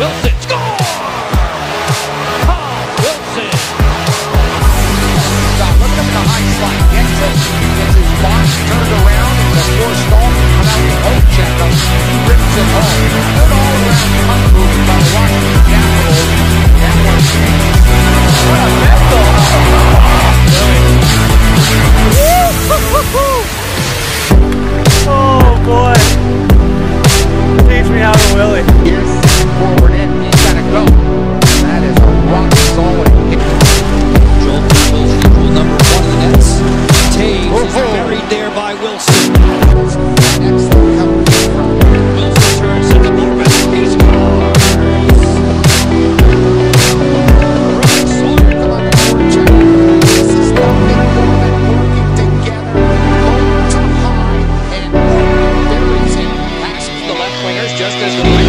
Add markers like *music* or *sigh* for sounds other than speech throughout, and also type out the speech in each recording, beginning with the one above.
Wilson. Just as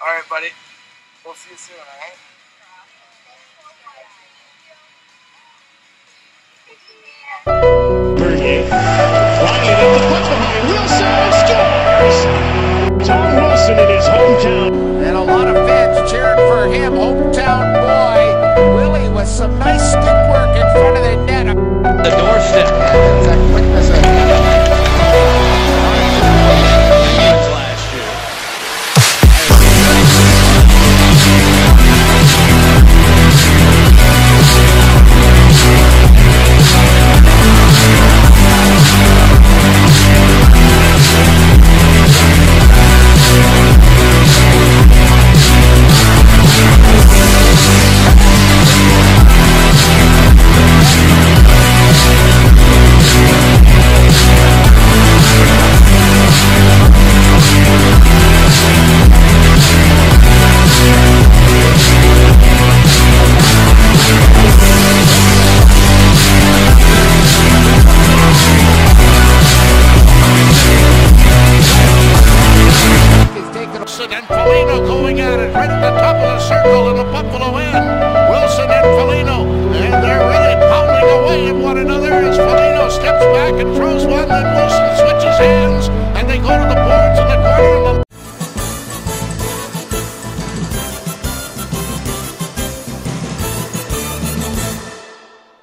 all right, buddy. We'll see you soon, all right? At the punt behind Wilson! Tom Wilson in his hometown. And a lot of fans cheering for him, hometown boy. Willie with some nice Wilson and Foligno going at it right at the top of the circle in the Buffalo end. Wilson and Foligno, and they're really pounding away at one another as Foligno steps back and throws one. Then Wilson switches hands, and they go to the boards in the corner. And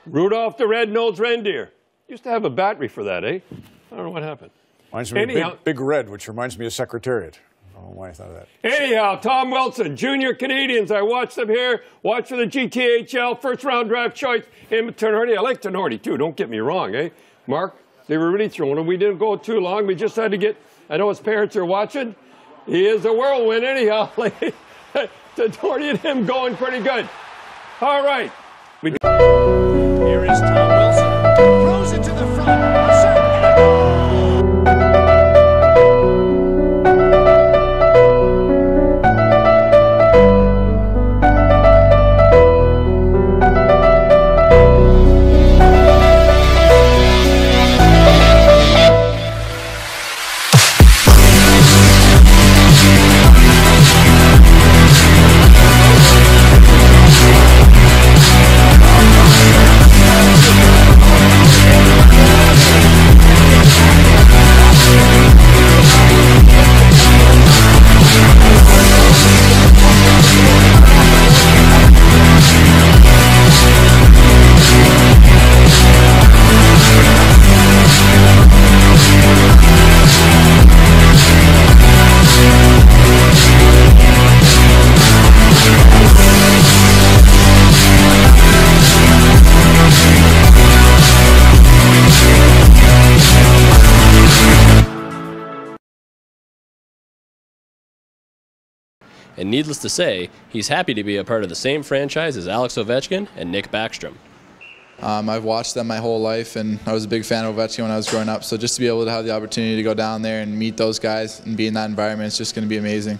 the Rudolph the Red-Nosed Reindeer. Used to have a battery for that, eh? I don't know what happened. Reminds me Anyhow- of Big, Big Red, which reminds me of Secretariat. I don't know why I thought of that. Anyhow, Tom Wilson, Junior Canadiens. I watched them here. Watch for the GTHL first round draft choice in Tenorti. I like Tenorti too. Don't get me wrong, eh? Mark, they were really throwing him. We didn't go too long. We just had to get. I know his parents are watching. He is a whirlwind, anyhow. *laughs* Tenorti and him going pretty good. All right. We Here is Tom and needless to say, he's happy to be a part of the same franchise as Alex Ovechkin and Nick Backstrom. Um, I've watched them my whole life, and I was a big fan of Ovechkin when I was growing up. So just to be able to have the opportunity to go down there and meet those guys and be in that environment, it's just going to be amazing.